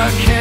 I can't